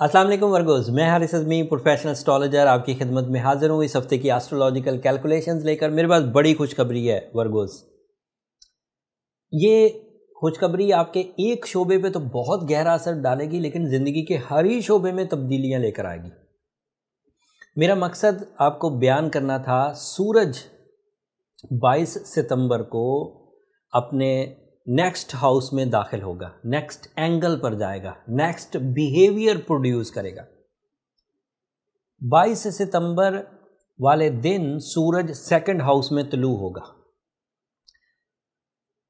अस्सलाम वालेकुम वर्गोज, मैं हारिस अजमी प्रोफेशनल एस्ट्रोलॉजर आपकी खिदमत में हाजिर हूँ इस हफ़्ते की एस्ट्रोलॉजिकल कैलकुलेशंस लेकर। मेरे पास बड़ी खुशखबरी है वर्गोज। ये खुशखबरी आपके एक शोबे पे तो बहुत गहरा असर डालेगी, लेकिन ज़िंदगी के हर ही शोबे में तब्दीलियाँ लेकर आएगी। मेरा मकसद आपको बयान करना था, सूरज 22 सितंबर को अपने नेक्स्ट हाउस में दाखिल होगा, नेक्स्ट एंगल पर जाएगा, नेक्स्ट बिहेवियर प्रोड्यूस करेगा। 22 सितंबर वाले दिन सूरज सेकंड हाउस में तलू होगा।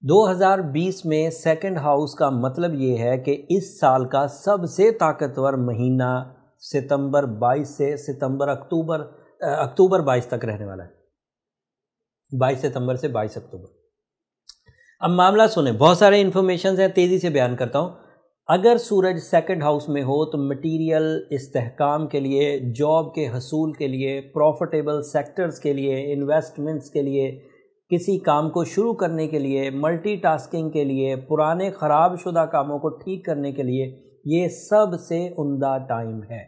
2020 में सेकंड हाउस का मतलब ये है कि इस साल का सबसे ताकतवर महीना सितंबर 22 से सितंबर अक्टूबर अक्टूबर 22 तक रहने वाला है। 22 सितंबर से 22 अक्टूबर। अब मामला सुने, बहुत सारे इन्फॉर्मेशन हैं, तेज़ी से बयान करता हूँ। अगर सूरज सेकंड हाउस में हो तो मटेरियल इस्तेकाम के लिए जॉब के हसूल के लिए प्रॉफिटेबल सेक्टर्स के लिए इन्वेस्टमेंट्स के लिए, किसी काम को शुरू करने के लिए मल्टीटास्किंग के लिए, पुराने ख़राब शुदा कामों को ठीक करने के लिए, ये सबसे उमदा टाइम है।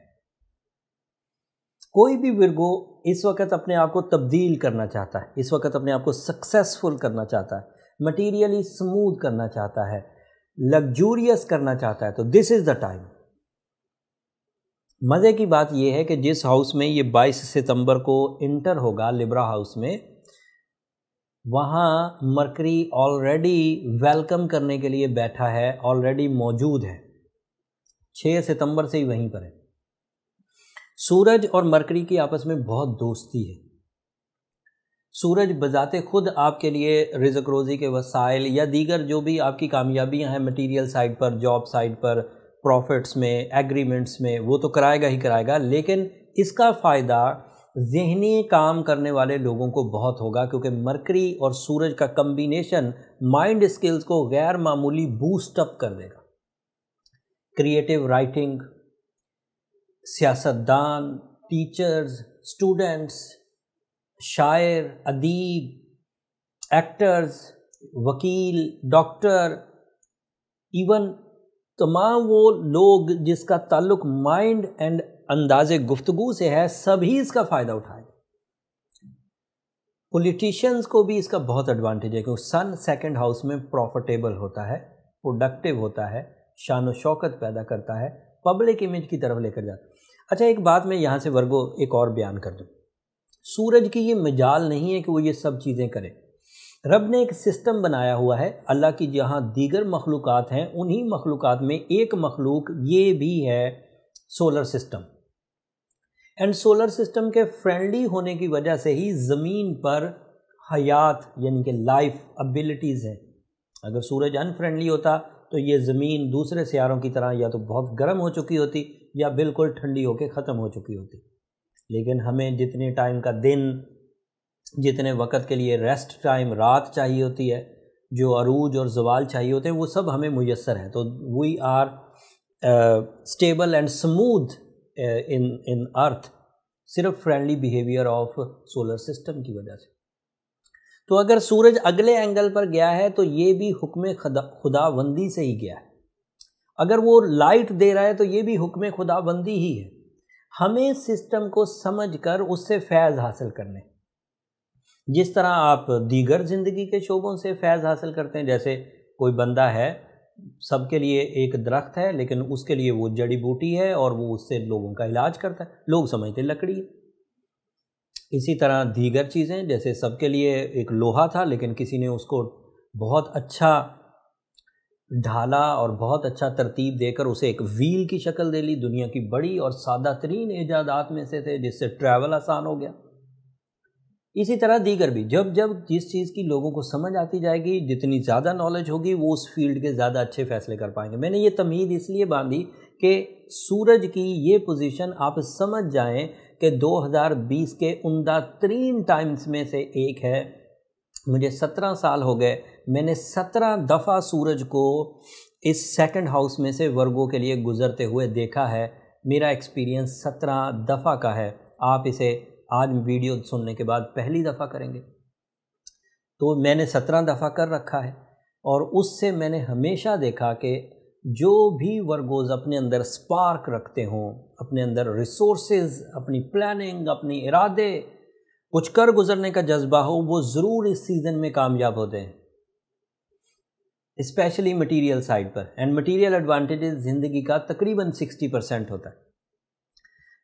कोई भी विरगो इस वक्त अपने आप को तब्दील करना चाहता है, इस वक्त अपने आप को सक्सेसफुल करना चाहता है। मटीरियली स्मूथ करना चाहता है लग्जूरियस करना चाहता है तो दिस इज़ द टाइम मज़े की बात यह है कि जिस हाउस में ये 22 सितंबर को इंटर होगा लिब्रा हाउस में, वहाँ मरकरी ऑलरेडी वेलकम करने के लिए बैठा है ऑलरेडी मौजूद है। 6 सितंबर से ही वहीं पर है। सूरज और मरकरी की आपस में बहुत दोस्ती है। सूरज बजाते खुद आपके लिए रिजक रोज़ी के वसाइल या दीगर जो भी आपकी कामयाबियाँ हैं मटेरियल साइड पर जॉब साइड पर प्रॉफिट्स में एग्रीमेंट्स में, वो तो कराएगा ही कराएगा, लेकिन इसका फ़ायदा जहनी काम करने वाले लोगों को बहुत होगा, क्योंकि मरकरी और सूरज का कम्बिनेशन माइंड स्किल्स को गैर मामूली बूस्ट अप कर देगा। क्रिएटिव राइटिंग सियासतदान टीचर्स स्टूडेंट्स शायर, अदीब एक्टर्स वकील डॉक्टर इवन तमाम वो लोग जिसका ताल्लुक माइंड एंड अंदाज गुफ्तगु से है, सभी इसका फ़ायदा उठाए पॉलिटिशियंस को भी इसका बहुत एडवांटेज है, क्योंकि सन सेकंड हाउस में प्रॉफिटेबल होता है प्रोडक्टिव होता है, शान शौकत पैदा करता है पब्लिक इमेज की तरफ़ लेकर जाता है। अच्छा एक बात मैं यहाँ से वर्गो एक और बयान कर दूँ। सूरज की ये मजाल नहीं है कि वो ये सब चीज़ें करे। रब ने एक सिस्टम बनाया हुआ है, अल्लाह की जहाँ दीगर मखलूक हैं, उन्हीं मखलूक में एक मखलूक ये भी है, solar system. And solar system के फ्रेंडली होने की वजह से ही ज़मीन पर हयात, यानी कि लाइफ एबिलिटीज़ हैं। अगर सूरज अनफ्रेंडली होता तो ये ज़मीन दूसरे सियारों की तरह या तो बहुत गर्म हो चुकी होती या बिल्कुल ठंडी होकर ख़त्म हो चुकी होती। लेकिन हमें जितने टाइम का दिन, जितने वक्त के लिए रेस्ट टाइम रात चाहिए होती है, जो अरूज और जवाल चाहिए होते हैं, वो सब हमें मैसर हैं। तो we are stable and smooth in in earth सिर्फ़ friendly behaviour of solar system की वजह से। तो अगर सूरज अगले एंगल पर गया है तो ये भी हुक्म खुदा, खुदाबंदी से ही गया है। अगर वो लाइट दे रहा है तो ये भी हुक्म खुदाबंदी ही है। हमें सिस्टम को समझकर उससे फैज़ हासिल करने। जिस तरह आप दीगर ज़िंदगी के शोबों से फैज़ हासिल करते हैं, जैसे कोई बंदा है, सबके लिए एक दरख्त है, लेकिन उसके लिए वो जड़ी बूटी है और वो उससे लोगों का इलाज करता है। लोग समझते लकड़ी। है इसी तरह दीगर चीज़ें, जैसे सबके लिए एक लोहा था, लेकिन किसी ने उसको बहुत अच्छा ढाला और बहुत अच्छा तरतीब देकर उसे एक व्हील की शक्ल दे ली दुनिया की बड़ी और सादा तरीन ईजादात में से थे, जिससे ट्रैवल आसान हो गया। इसी तरह दीगर भी, जब जब जिस चीज़ की लोगों को समझ आती जाएगी, जितनी ज़्यादा नॉलेज होगी, वो उस फ़ील्ड के ज़्यादा अच्छे फैसले कर पाएँगे। मैंने ये तमीद इसलिए बांधी कि सूरज की ये पोजीशन आप समझ जाएँ कि 2020 के उमदा तरीन टाइम्स में से एक है। मुझे सत्रह साल हो गए। मैंने सत्रह दफ़ा सूरज को इस सेकंड हाउस में से वर्गों के लिए गुज़रते हुए देखा है। मेरा एक्सपीरियंस सत्रह दफ़ा का है। आप इसे आज वीडियो सुनने के बाद पहली दफ़ा करेंगे। तो मैंने सत्रह दफ़ा कर रखा है और उससे मैंने हमेशा देखा कि जो भी वर्गोज अपने अंदर स्पार्क रखते हों, अपने अंदर रिसोर्सेज अपनी प्लानिंग अपनी इरादे कुछ कर गुजरने का जज्बा हो, वो ज़रूर इस सीज़न में कामयाब होते हैं। स्पेशली मटेरियल साइड पर। एंड मटेरियल एडवांटेजेस ज़िंदगी का तकरीबन 60 परसेंट होता है।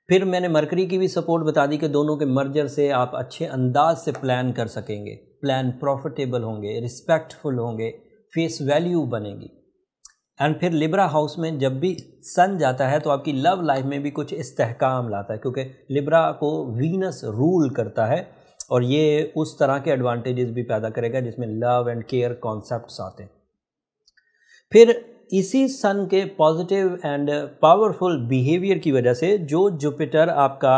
फिर मैंने मरकरी की भी सपोर्ट बता दी कि दोनों के मर्जर से आप अच्छे अंदाज से प्लान कर सकेंगे। प्लान प्रॉफिटेबल होंगे रिस्पेक्टफुल होंगे फेस वैल्यू बनेगी। एंड फिर लिब्रा हाउस में जब भी सन जाता है तो आपकी लव लाइफ में भी कुछ इस्तेकाम लाता है, क्योंकि लिब्रा को वीनस रूल करता है और ये उस तरह के एडवांटेजेस भी पैदा करेगा जिसमें लव एंड केयर कॉन्सेप्ट्स आते हैं। फिर इसी सन के पॉजिटिव एंड पावरफुल बिहेवियर की वजह से जो जुपिटर आपका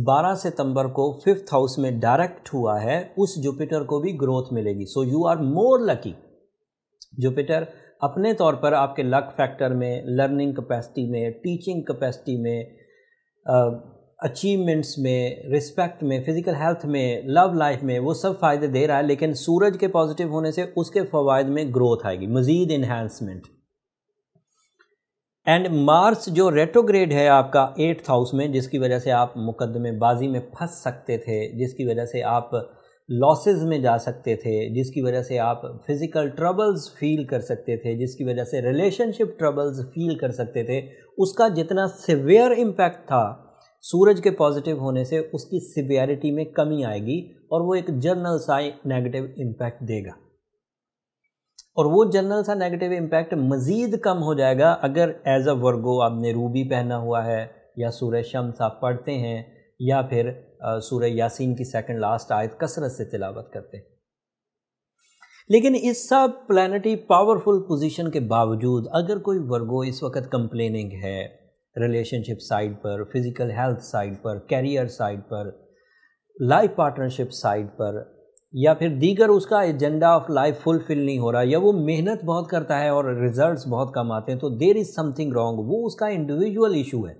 12 सितंबर को फिफ्थ हाउस में डायरेक्ट हुआ है, उस जुपिटर को भी ग्रोथ मिलेगी। So you are more lucky Jupiter अपने तौर पर आपके लक फैक्टर में लर्निंग कैपेसिटी में टीचिंग कैपेसिटी में अचीवमेंट्स में रिस्पेक्ट में फ़िज़िकल हेल्थ में लव लाइफ में, वो सब फ़ायदे दे रहा है, लेकिन सूरज के पॉजिटिव होने से उसके फ़वाद में ग्रोथ आएगी, मज़ीद इन्हांसमेंट एंड मार्स जो रेट्रोग्रेड है आपका एट्थ हाउस में, जिसकी वजह से आप मुकदमेबाजी में फंस सकते थे, जिसकी वजह से आप लॉसेस में जा सकते थे, जिसकी वजह से आप फ़िज़िकल ट्रबल्स फील कर सकते थे, जिसकी वजह से रिलेशनशिप ट्रबल्स फील कर सकते थे, उसका जितना सिवियर इम्पैक्ट था, सूरज के पॉजिटिव होने से उसकी सिवियरिटी में कमी आएगी और वो एक जर्नल सा नेगेटिव इम्पैक्ट देगा। और वो जनरल सा नेगेटिव इम्पैक्ट मज़ीद कम हो जाएगा अगर एज अ वर्गो आपने रूबी पहना हुआ है या सूर्य शम्स आप पढ़ते हैं या फिर सूर्य यासीन की सेकंड लास्ट आयत कसरत से तिलावत करते हैं। लेकिन इस सब प्लानटी पावरफुल पोजीशन के बावजूद अगर कोई वर्गो इस वक्त कंप्लेनिंग है रिलेशनशिप साइड पर फ़िज़िकल हेल्थ साइड पर कैरियर साइड पर लाइफ पार्टनरशिप साइड पर, या फिर दीगर उसका एजेंडा ऑफ़ लाइफ फुलफिल नहीं हो रहा, या वो मेहनत बहुत करता है और रिजल्ट्स बहुत कम आते हैं तो देर इज़ समथिंग रॉन्ग वो उसका इंडिविजुअल इशू है।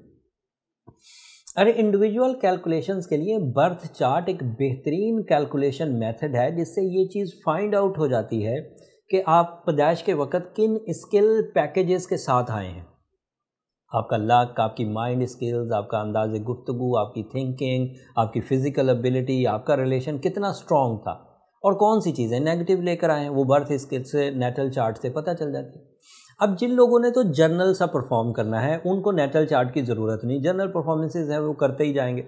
अरे इंडिविजुअल कैलकुलेशंस के लिए बर्थ चार्ट एक बेहतरीन कैलकुलेशन मेथड है, जिससे ये चीज़ फाइंड आउट हो जाती है कि आप पैदाइश के वक्त किन स्किल पैकेजेस के साथ आए हैं। आपका लक आपकी माइंड स्किल्स आपका अंदाज गुफ्तगु, आपकी थिंकिंग आपकी फ़िज़िकल एबिलिटी आपका रिलेशन कितना स्ट्रॉन्ग था। और कौन सी चीज़ें नेगेटिव लेकर आए हैं, वो बर्थ स्किल से नेटल चार्ट से पता चल जाती है। अब जिन लोगों ने तो जर्नल सा परफॉर्म करना है, उनको नेटल चार्ट की ज़रूरत नहीं। जनरल परफॉर्मेंसेज हैं, वो करते ही जाएँगे।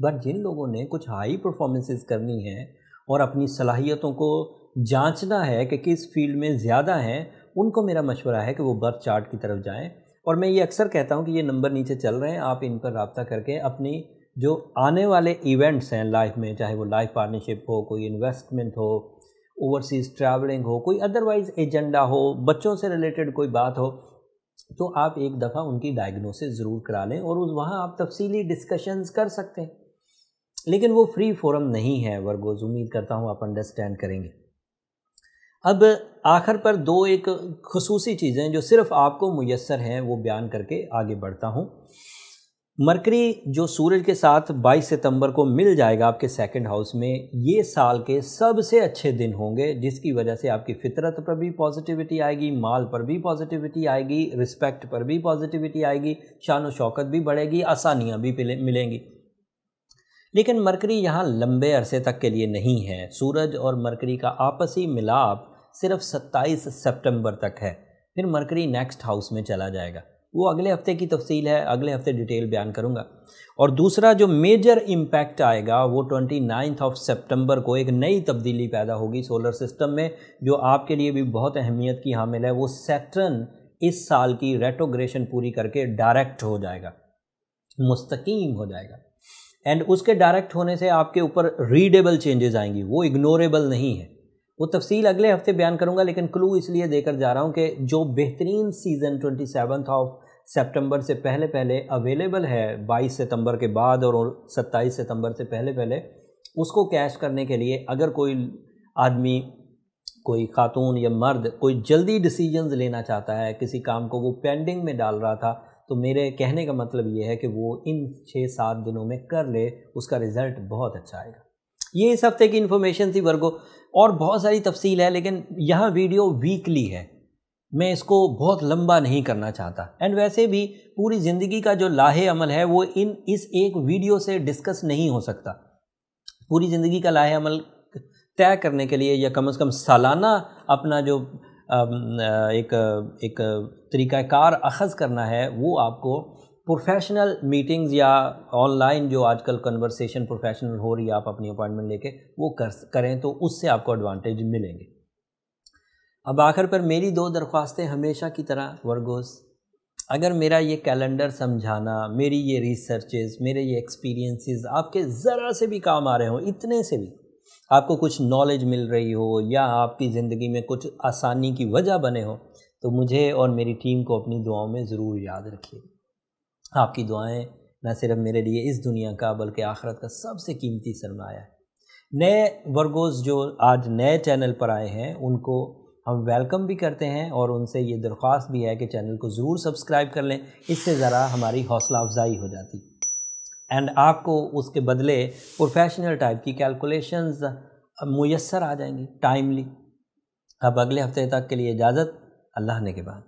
बट जिन लोगों ने कुछ हाई परफॉर्मेंसेज करनी है और अपनी सलाहियतों को जांचना है कि किस फ़ील्ड में ज़्यादा हैं, उनको मेरा मशवरा है कि वो बर्थ चार्ट की तरफ़ जाएँ। और मैं ये अक्सर कहता हूँ कि ये नंबर नीचे चल रहे हैं, आप इन पर रबता करके अपनी जो आने वाले इवेंट्स हैं लाइफ में, चाहे वो लाइफ पार्टनरशिप हो, कोई इन्वेस्टमेंट हो ओवरसीज़ ट्रैवलिंग हो, कोई अदरवाइज़ एजेंडा हो, बच्चों से रिलेटेड कोई बात हो तो आप एक दफ़ा उनकी डायग्नोसिस ज़रूर करा लें और उस वहाँ आप तफसीली डिस्कशंस कर सकते हैं। लेकिन वो फ्री फोरम नहीं है वर्गोज उम्मीद करता हूँ आप अंडरस्टैंड करेंगे। अब आखिर पर दो एक खसूसी चीज़ें जो सिर्फ़ आपको मैसर हैं, वो बयान करके आगे बढ़ता हूँ। मरकरी जो सूरज के साथ 22 सितंबर को मिल जाएगा आपके सेकंड हाउस में, ये साल के सबसे अच्छे दिन होंगे, जिसकी वजह से आपकी फितरत पर भी पॉजिटिविटी आएगी, माल पर भी पॉजिटिविटी आएगी रिस्पेक्ट पर भी पॉजिटिविटी आएगी, शान शौकत भी बढ़ेगी, आसानियाँ भी मिलेंगी। लेकिन मरकरी यहाँ लंबे अरसे तक के लिए नहीं है। सूरज और मरकरी का आपसी मिलाप सिर्फ़ 27 सितंबर तक है। फिर मरकरी नेक्स्ट हाउस में चला जाएगा। वो अगले हफ़्ते की तफसील है, अगले हफ़्ते डिटेल बयान करूँगा। और दूसरा जो मेजर इम्पैक्ट आएगा, वो ट्वेंटी नाइन्थ ऑफ़ सेप्टेम्बर को एक नई तब्दीली पैदा होगी सोलर सिस्टम में, जो आपके लिए भी बहुत अहमियत की हामिल है। वो सैटर्न इस साल की रेटोग्रेशन पूरी करके डायरेक्ट हो जाएगा, मुस्तकीम हो जाएगा। एंड उसके डायरेक्ट होने से आपके ऊपर रीडेबल चेंजेस आएँगी, वो इग्नोरेबल नहीं है। वो तफसील अगले हफ़्ते बयान करूँगा, लेकिन क्लू इसलिए देकर जा रहा हूँ कि जो बेहतरीन सीज़न ट्वेंटी सेवन्थ ऑफ़ सितंबर से पहले पहले अवेलेबल है 22 सितंबर के बाद और 27 सितंबर से पहले पहले, उसको कैश करने के लिए अगर कोई आदमी, कोई खातून या मर्द, कोई जल्दी डिसीजंस लेना चाहता है, किसी काम को वो पेंडिंग में डाल रहा था तो मेरे कहने का मतलब ये है कि वो इन छः सात दिनों में कर ले, उसका रिज़ल्ट बहुत अच्छा आएगा। ये इस हफ़्ते की इन्फॉर्मेशन थी वर्गो। और बहुत सारी तफसील है, लेकिन यहाँ वीडियो वीकली है। मैं इसको बहुत लंबा नहीं करना चाहता। एंड वैसे भी पूरी ज़िंदगी का जो लाहे अमल है, वो इन इस एक वीडियो से डिस्कस नहीं हो सकता। पूरी ज़िंदगी का लाहे अमल तय करने के लिए या कम से कम सालाना अपना जो एक एक तरीक़ाकार अखज़ करना है, वो आपको प्रोफेशनल मीटिंग्स या ऑनलाइन जो आजकल कन्वर्सेशन प्रोफेशनल हो रही है, आप अपनी अपॉइंटमेंट लेके, वो कर, करें तो उससे आपको एडवांटेज मिलेंगे। अब आखिर पर मेरी दो दरख्वास्तें हमेशा की तरह, वर्गोस, अगर मेरा ये कैलेंडर समझाना, मेरी ये रिसर्चेज मेरे ये एक्सपीरियंसेस आपके ज़रा से भी काम आ रहे हों, इतने से भी, आपको कुछ नॉलेज मिल रही हो या आपकी ज़िंदगी में कुछ आसानी की वजह बने हो तो मुझे और मेरी टीम को अपनी दुआओं में ज़रूर याद रखिए। आपकी दुआएँ न सिर्फ़ मेरे लिए इस दुनिया का, बल्कि आखरत का सबसे कीमती सरमाया है। नए वर्गोज़ जो आज नए चैनल पर आए हैं, उनको हम वेलकम भी करते हैं और उनसे ये दरख्वास्त भी है कि चैनल को ज़रूर सब्सक्राइब कर लें, इससे ज़रा हमारी हौसला अफजाई हो जाती। एंड आपको उसके बदले प्रोफेशनल टाइप की कैलकुलेशंस मैसर आ जाएँगी, टाइमली। अब अगले हफ़्ते तक के लिए इजाज़त, अल्लाह ने के बाद।